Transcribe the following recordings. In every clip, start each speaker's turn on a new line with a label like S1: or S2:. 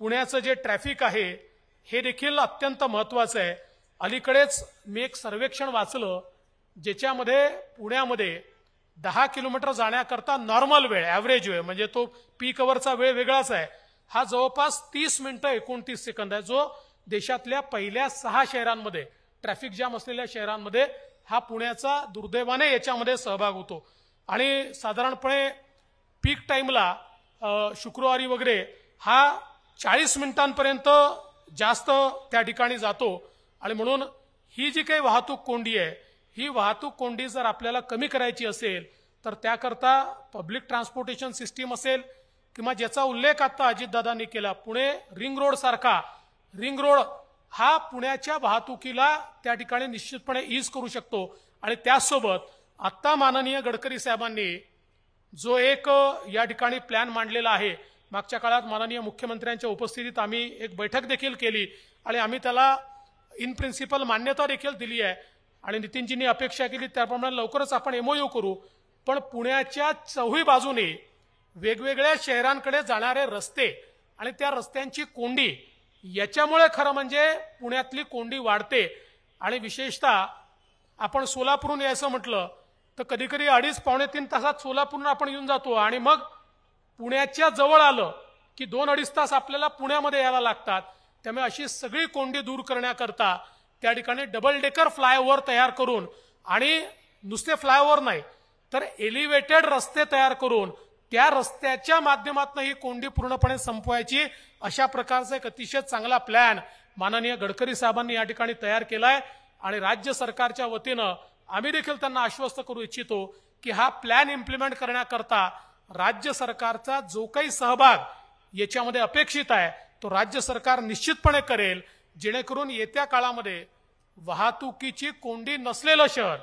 S1: पुण्याचं जे ट्रॅफिक आहे हे देखील अत्यंत महत्वाचं आहे. अलीकडेच मी एक सर्वेक्षण वाचलं ज्याच्यामध्ये पुण्यामध्ये दहा किलोमीटर जाण्याकरता नॉर्मल वेळ ॲव्हरेज वेळ म्हणजे तो पीक अवरचा वेळ वेगळाच आहे हा जवळपास तीस मिनिटं एकोणतीस सेकंद आहे. जो देशातल्या पहिल्या सहा शहरांमध्ये ट्रॅफिक जाम असलेल्या शहरांमध्ये हा पुण्याचा दुर्दैवाने याच्यामध्ये सहभाग होतो. आणि साधारणपणे पीक टाईमला शुक्रवारी वगैरे हा चाळीस मिनिटांपर्यंत जास्त त्या ठिकाणी जातो. आणि म्हणून ही जी काही वाहतूक कोंडी आहे ही वाहतूक कोंडी जर आपल्याला कमी करायची असेल तर त्याकरता पब्लिक ट्रान्सपोर्टेशन सिस्टीम असेल किंवा ज्याचा उल्लेख आता अजितदादांनी केला पुणे रिंग रोड सारखा. रिंग रोड हा पुण्याच्या वाहतुकीला त्या ठिकाणी निश्चितपणे ईज करू शकतो. आणि त्याचसोबत आत्ता माननीय गडकरी साहेबांनी जो एक या ठिकाणी प्लॅन मांडलेला आहे मागच्या काळात माननीय मुख्यमंत्र्यांच्या उपस्थितीत आम्ही एक बैठक देखील केली आणि आम्ही त्याला इन प्रिन्सिपल मान्यता देखील दिली आहे. आणि नितीनजींनी अपेक्षा केली त्याप्रमाणे लवकरच आपण एमओयू करू. पण पुण्याच्या चौही बाजूने वेगवेगळ्या शहरांकडे जाणारे रस्ते आणि त्या रस्त्यांची कोंडी याच्यामुळे खरं म्हणजे पुण्यातली कोंडी वाढते. आणि विशेषतः आपण सोलापूरहून यायचं म्हटलं तर कधीकधी अडीच पावणे तीन तासात सोलापूरहून आपण येऊन जातो आणि मग पुण्याच्या जवळ आलं की दोन अडीच तास आपल्याला पुण्यामध्ये यायला लागतात. त्यामुळे अशी सगळी कोंडी दूर करण्याकरता त्या ठिकाणी डबल डेकर फ्लायओव्हर तयार करून आणि नुसते फ्लायओव्हर नाही तर एलिव्हेटेड रस्ते तयार करून त्या रस्त्याच्या माध्यमातून ही कोंडी पूर्णपणे संपवायची अशा प्रकारचा एक अतिशय चांगला प्लॅन माननीय गडकरी साहेबांनी या ठिकाणी तयार केलाय आणि राज्य सरकारच्या वतीनं आम्ही देखील त्यांना आश्वस्त करू इच्छितो की हा प्लॅन इम्प्लिमेंट करण्याकरता राज्य सरकारचा जो काही सहभाग याच्यामध्ये अपेक्षित आहे तो राज्य सरकार निश्चितपणे करेल जेणेकरून येत्या काळामध्ये वाहतुकीची कोंडी नसलेलं शहर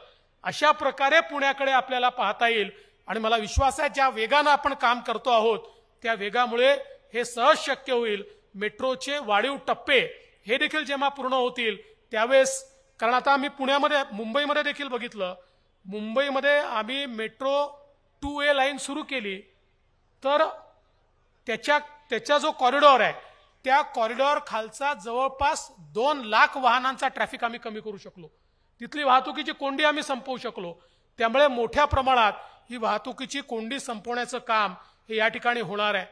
S1: अशा प्रकारे पुण्याकडे आपल्याला पाहता येईल. आणि मला विश्वास आहे ज्या वेगानं आपण काम करतो आहोत त्या वेगामुळे हे सहज शक्य होईल. मेट्रोचे वाढीव टप्पे हे देखील जेव्हा पूर्ण होतील त्यावेळेस कारण आता आम्ही पुण्यामध्ये मुंबईमध्ये देखील बघितलं मुंबईमध्ये आम्ही मेट्रो टू ए लाईन सुरू केली तर त्याच्या त्याचा जो कॉरिडॉर आहे त्या कॉरिडॉर खालचा जवळपास दोन लाख वाहनांचा ट्रॅफिक आम्ही कमी करू शकलो. तिथली वाहतुकीची कोंडी आम्ही संपवू शकलो. त्यामुळे मोठ्या प्रमाणात ही वाहतुकीची कोंडी संपवण्याचं काम हे या ठिकाणी होणार आहे.